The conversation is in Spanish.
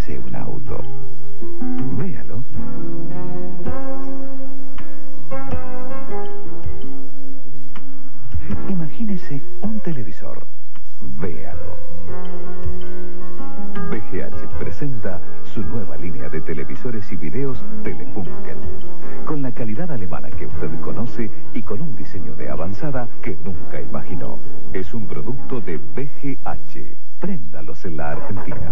parece un auto. Véalo. Imagínese un televisor. Véalo. BGH presenta su nueva línea de televisores y videos Telefunken. Con la calidad alemana que usted conoce y con un diseño de avanzada que nunca imaginó. Es un producto de BGH. Préndalos en la Argentina.